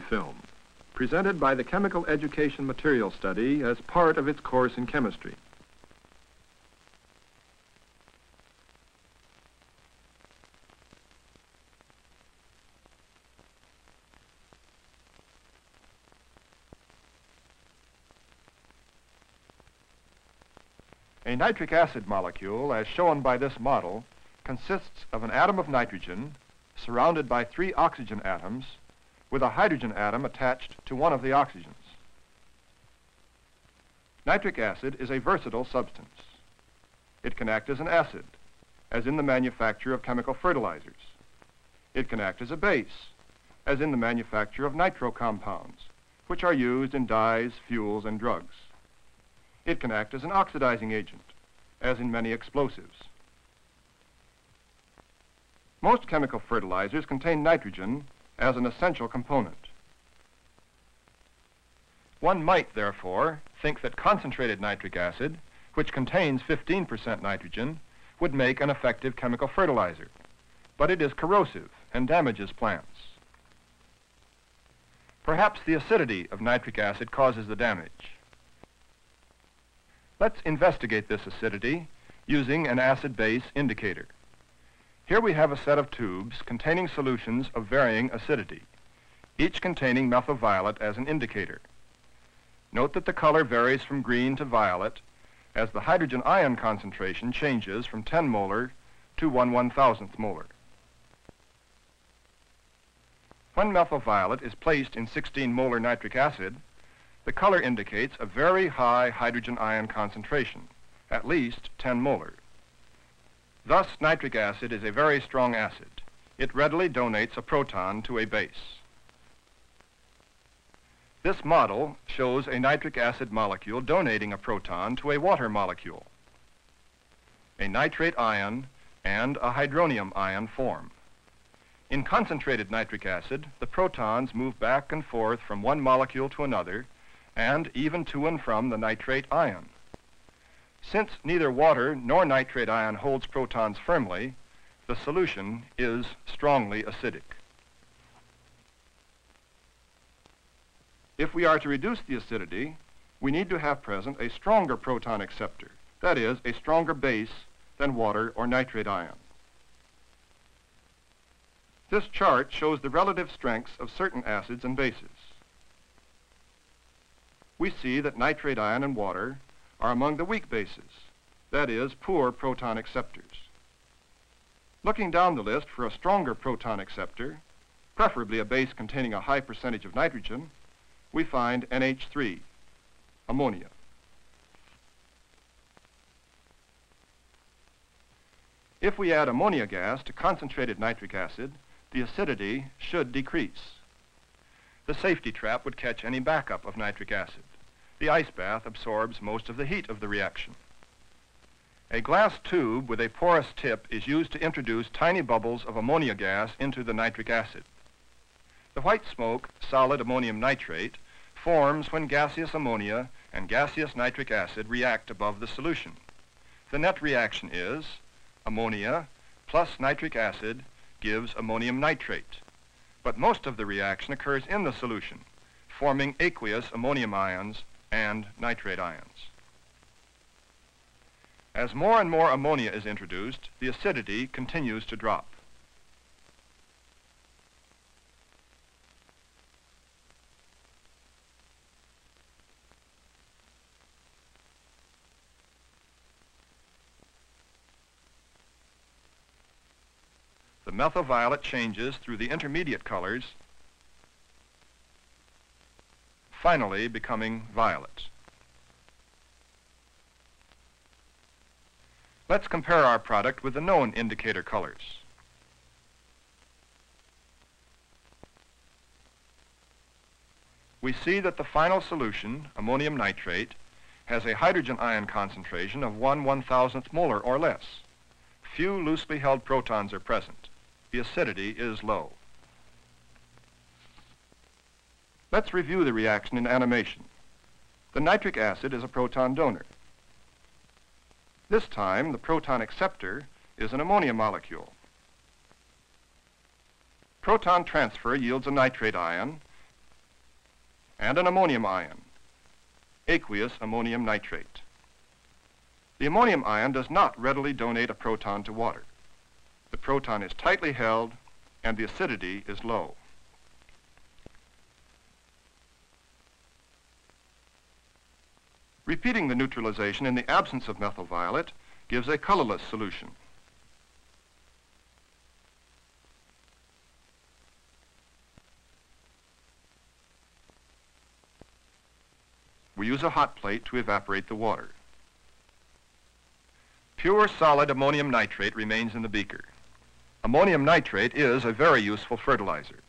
film, presented by the Chemical Education Material Study as part of its course in chemistry. A nitric acid molecule, as shown by this model, consists of an atom of nitrogen surrounded by three oxygen atoms with a hydrogen atom attached to one of the oxygens. Nitric acid is a versatile substance. It can act as an acid, as in the manufacture of chemical fertilizers. It can act as a base, as in the manufacture of nitro compounds, which are used in dyes, fuels, and drugs. It can act as an oxidizing agent, as in many explosives. Most chemical fertilizers contain nitrogen as an essential component. One might, therefore, think that concentrated nitric acid, which contains 15% nitrogen, would make an effective chemical fertilizer. But it is corrosive and damages plants. Perhaps the acidity of nitric acid causes the damage. Let's investigate this acidity using an acid-base indicator. Here we have a set of tubes containing solutions of varying acidity, each containing methyl violet as an indicator. Note that the color varies from green to violet as the hydrogen ion concentration changes from 10 molar to 1 1,000th molar. When methyl violet is placed in 16 molar nitric acid, the color indicates a very high hydrogen ion concentration, at least 10 molar. Thus, nitric acid is a very strong acid. It readily donates a proton to a base. This model shows a nitric acid molecule donating a proton to a water molecule. A nitrate ion and a hydronium ion form. In concentrated nitric acid, the protons move back and forth from one molecule to another and even to and from the nitrate ion. Since neither water nor nitrate ion holds protons firmly, the solution is strongly acidic. If we are to reduce the acidity, we need to have present a stronger proton acceptor, that is, a stronger base than water or nitrate ion. This chart shows the relative strengths of certain acids and bases. We see that nitrate ion and water are among the weak bases, that is, poor proton acceptors. Looking down the list for a stronger proton acceptor, preferably a base containing a high percentage of nitrogen, we find NH3, ammonia. If we add ammonia gas to concentrated nitric acid, the acidity should decrease. The safety trap would catch any backup of nitric acid. The ice bath absorbs most of the heat of the reaction. A glass tube with a porous tip is used to introduce tiny bubbles of ammonia gas into the nitric acid. The white smoke, solid ammonium nitrate, forms when gaseous ammonia and gaseous nitric acid react above the solution. The net reaction is ammonia plus nitric acid gives ammonium nitrate. But most of the reaction occurs in the solution, forming aqueous ammonium ions and nitrate ions. As more and more ammonia is introduced, the acidity continues to drop. The methyl violet changes through the intermediate colors finally becoming violet. Let's compare our product with the known indicator colors. We see that the final solution, ammonium nitrate, has a hydrogen ion concentration of 1 1,000th molar or less. Few loosely held protons are present. The acidity is low. Let's review the reaction in animation. The nitric acid is a proton donor. This time, the proton acceptor is an ammonia molecule. Proton transfer yields a nitrate ion, and an ammonium ion, aqueous ammonium nitrate. The ammonium ion does not readily donate a proton to water. The proton is tightly held and the acidity is low. Repeating the neutralization in the absence of methyl violet gives a colorless solution. We use a hot plate to evaporate the water. Pure solid ammonium nitrate remains in the beaker. Ammonium nitrate is a very useful fertilizer.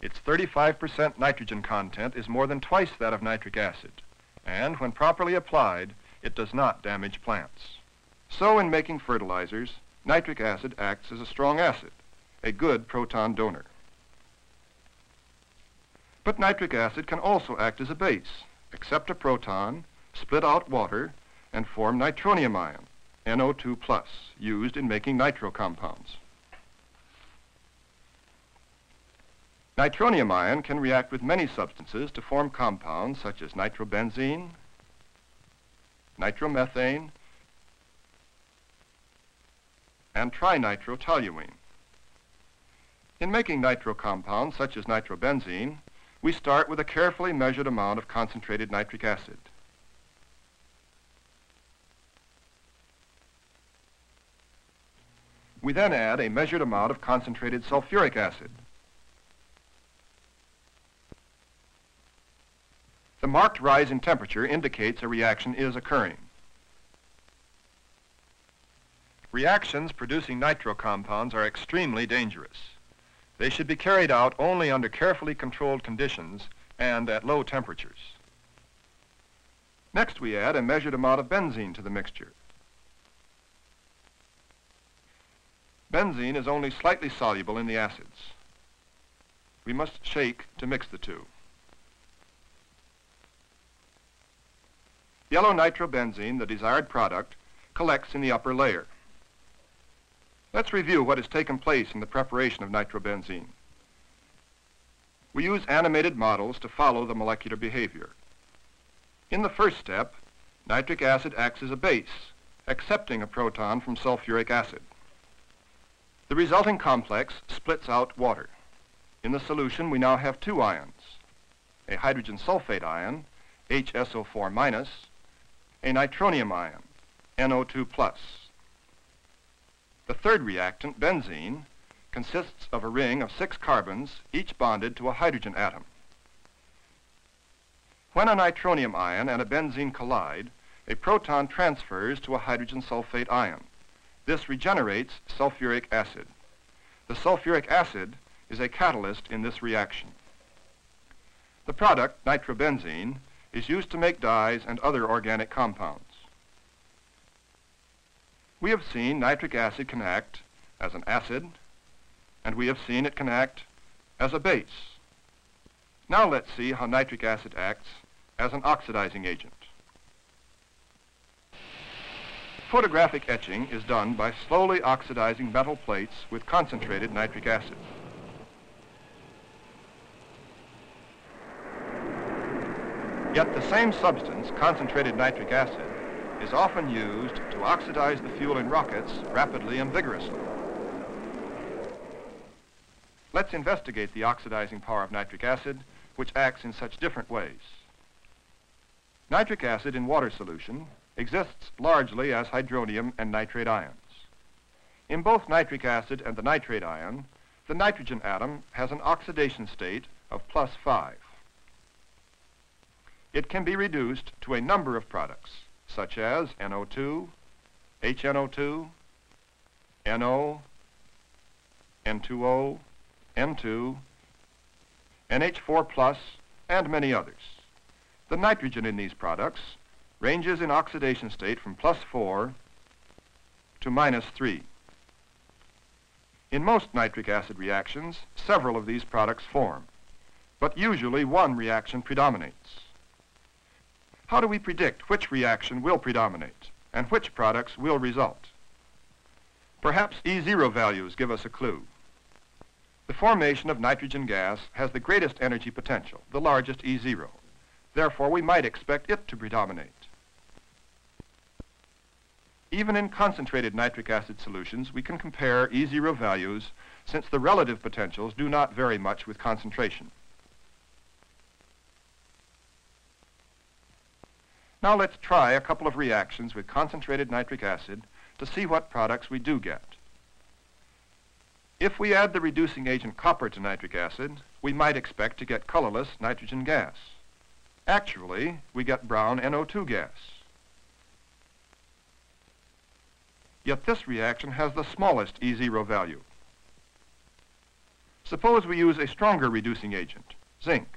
Its 35% nitrogen content is more than twice that of nitric acid, and when properly applied, it does not damage plants. So in making fertilizers, nitric acid acts as a strong acid, a good proton donor. But nitric acid can also act as a base, accept a proton, split out water, and form nitronium ion, NO2+, used in making nitro compounds. Nitronium ion can react with many substances to form compounds such as nitrobenzene, nitromethane, and trinitrotoluene. In making nitro compounds such as nitrobenzene, we start with a carefully measured amount of concentrated nitric acid. We then add a measured amount of concentrated sulfuric acid. The marked rise in temperature indicates a reaction is occurring. Reactions producing nitro compounds are extremely dangerous. They should be carried out only under carefully controlled conditions and at low temperatures. Next, we add a measured amount of benzene to the mixture. Benzene is only slightly soluble in the acids. We must shake to mix the two. Yellow nitrobenzene, the desired product, collects in the upper layer. Let's review what has taken place in the preparation of nitrobenzene. We use animated models to follow the molecular behavior. In the first step, nitric acid acts as a base, accepting a proton from sulfuric acid. The resulting complex splits out water. In the solution, we now have two ions, a hydrogen sulfate ion, HSO4-, a nitronium ion, NO2+. The third reactant, benzene, consists of a ring of six carbons, each bonded to a hydrogen atom. When a nitronium ion and a benzene collide, a proton transfers to a hydrogen sulfate ion. This regenerates sulfuric acid. The sulfuric acid is a catalyst in this reaction. The product, nitrobenzene, is used to make dyes and other organic compounds. We have seen nitric acid can act as an acid, and we have seen it can act as a base. Now let's see how nitric acid acts as an oxidizing agent. Photographic etching is done by slowly oxidizing metal plates with concentrated nitric acid. Yet the same substance, concentrated nitric acid, is often used to oxidize the fuel in rockets rapidly and vigorously. Let's investigate the oxidizing power of nitric acid, which acts in such different ways. Nitric acid in water solution exists largely as hydronium and nitrate ions. In both nitric acid and the nitrate ion, the nitrogen atom has an oxidation state of plus 5. It can be reduced to a number of products, such as NO2, HNO2, NO, N2O, N2, NH4+, plus, and many others. The nitrogen in these products ranges in oxidation state from plus 4 to minus 3. In most nitric acid reactions, several of these products form, but usually one reaction predominates. How do we predict which reaction will predominate and which products will result? Perhaps E0 values give us a clue. The formation of nitrogen gas has the greatest energy potential, the largest E0. Therefore, we might expect it to predominate. Even in concentrated nitric acid solutions, we can compare E0 values since the relative potentials do not vary much with concentration. Now let's try a couple of reactions with concentrated nitric acid to see what products we do get. If we add the reducing agent copper to nitric acid, we might expect to get colorless nitrogen gas. Actually, we get brown NO2 gas. Yet this reaction has the smallest E0 value. Suppose we use a stronger reducing agent, zinc.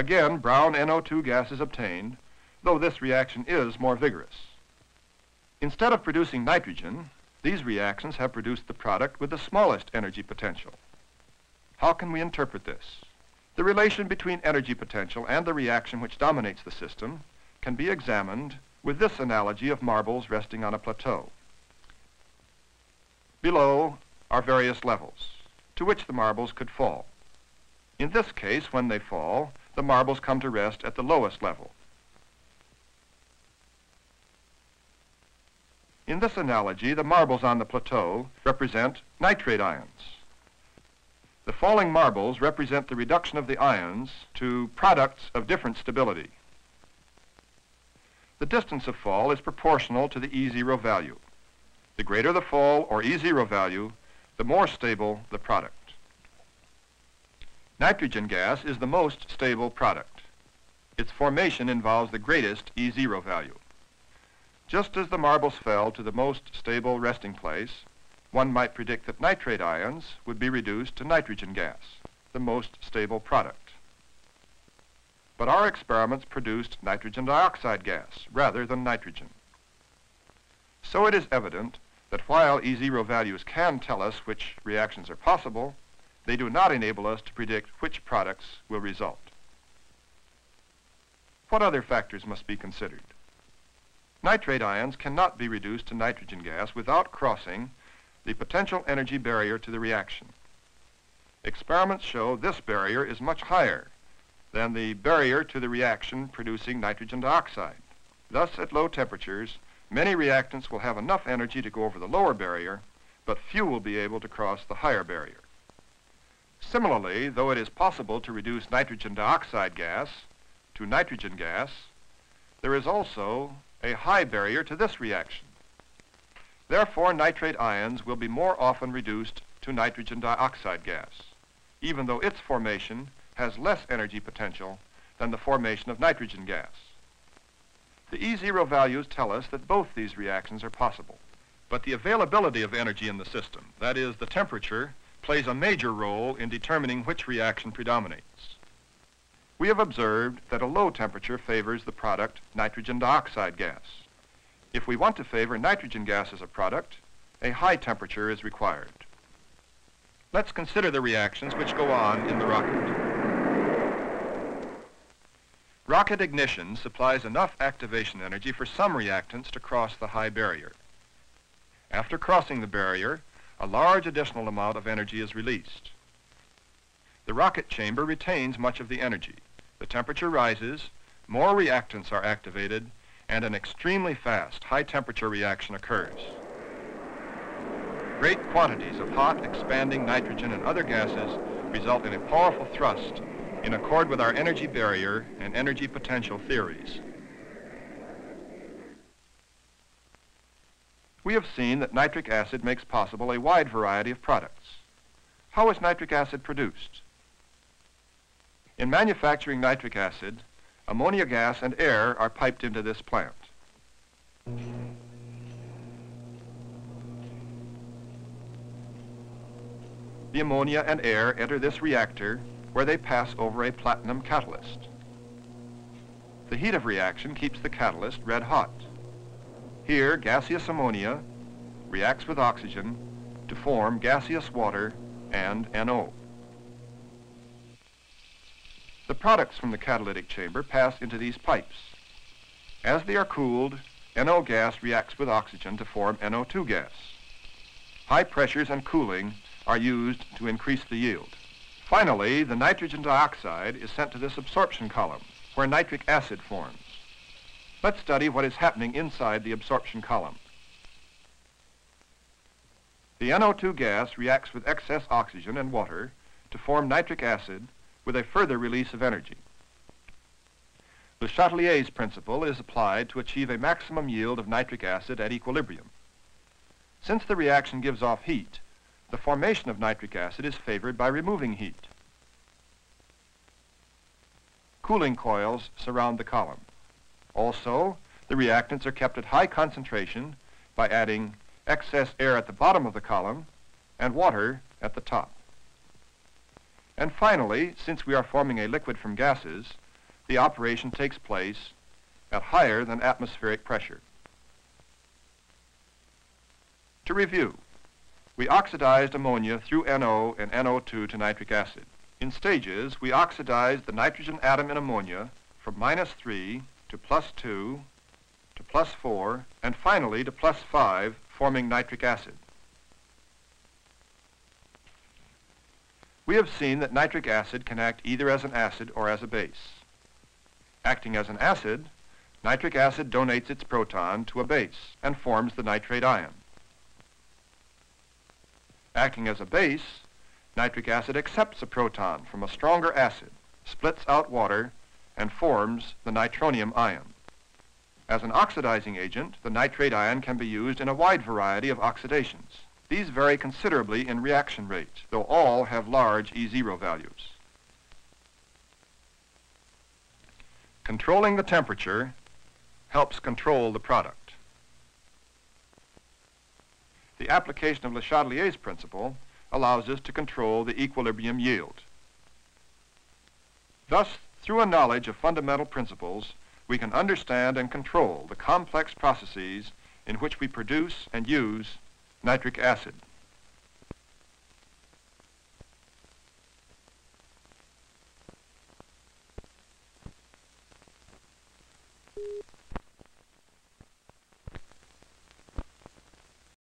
Again, brown NO2 gas is obtained, though this reaction is more vigorous. Instead of producing nitrogen, these reactions have produced the product with the smallest energy potential. How can we interpret this? The relation between energy potential and the reaction which dominates the system can be examined with this analogy of marbles resting on a plateau. Below are various levels to which the marbles could fall. In this case, when they fall, the marbles come to rest at the lowest level. In this analogy, the marbles on the plateau represent nitrate ions. The falling marbles represent the reduction of the ions to products of different stability. The distance of fall is proportional to the E0 value. The greater the fall or E0 value, the more stable the product. Nitrogen gas is the most stable product. Its formation involves the greatest E0 value. Just as the marbles fell to the most stable resting place, one might predict that nitrate ions would be reduced to nitrogen gas, the most stable product. But our experiments produced nitrogen dioxide gas rather than nitrogen. So it is evident that while E0 values can tell us which reactions are possible, they do not enable us to predict which products will result. What other factors must be considered? Nitrate ions cannot be reduced to nitrogen gas without crossing the potential energy barrier to the reaction. Experiments show this barrier is much higher than the barrier to the reaction producing nitrogen dioxide. Thus, at low temperatures, many reactants will have enough energy to go over the lower barrier, but few will be able to cross the higher barrier. Similarly, though it is possible to reduce nitrogen dioxide gas to nitrogen gas, there is also a high barrier to this reaction. Therefore, nitrate ions will be more often reduced to nitrogen dioxide gas, even though its formation has less energy potential than the formation of nitrogen gas. The E0 values tell us that both these reactions are possible. But the availability of energy in the system, that is, the temperature, plays a major role in determining which reaction predominates we have observed that a low temperature favors the product nitrogen dioxide gas. If we want to favor nitrogen gas as a product, a high temperature is required. Let's consider the reactions which go on in the rocket. Rocket ignition supplies enough activation energy for some reactants to cross the high barrier. After crossing the barrier, a large additional amount of energy is released. The rocket chamber retains much of the energy. The temperature rises, more reactants are activated, and an extremely fast high-temperature reaction occurs. Great quantities of hot, expanding nitrogen and other gases result in a powerful thrust in accord with our energy barrier and energy potential theories. We have seen that nitric acid makes possible a wide variety of products. How is nitric acid produced? In manufacturing nitric acid, ammonia gas and air are piped into this plant. The ammonia and air enter this reactor where they pass over a platinum catalyst. The heat of reaction keeps the catalyst red hot. Here, gaseous ammonia reacts with oxygen to form gaseous water and NO. The products from the catalytic chamber pass into these pipes. As they are cooled, NO gas reacts with oxygen to form NO2 gas. High pressures and cooling are used to increase the yield. Finally, the nitrogen dioxide is sent to this absorption column, where nitric acid forms. Let's study what is happening inside the absorption column. The NO2 gas reacts with excess oxygen and water to form nitric acid with a further release of energy. Le Chatelier's principle is applied to achieve a maximum yield of nitric acid at equilibrium. Since the reaction gives off heat, the formation of nitric acid is favored by removing heat. Cooling coils surround the column. Also, the reactants are kept at high concentration by adding excess air at the bottom of the column and water at the top. And finally, since we are forming a liquid from gases, the operation takes place at higher than atmospheric pressure. To review, we oxidized ammonia through NO and NO2 to nitric acid. In stages, we oxidized the nitrogen atom in ammonia from minus 3 to plus 2 to plus 4 and finally to plus 5 forming nitric acid. We have seen that nitric acid can act either as an acid or as a base. Acting as an acid, nitric acid donates its proton to a base and forms the nitrate ion. Acting as a base, nitric acid accepts a proton from a stronger acid, splits out water, and forms the nitronium ion. As an oxidizing agent, the nitrate ion can be used in a wide variety of oxidations. These vary considerably in reaction rate, though all have large E0 values. Controlling the temperature helps control the product. The application of Le Chatelier's principle allows us to control the equilibrium yield. Thus, through a knowledge of fundamental principles, we can understand and control the complex processes in which we produce and use nitric acid.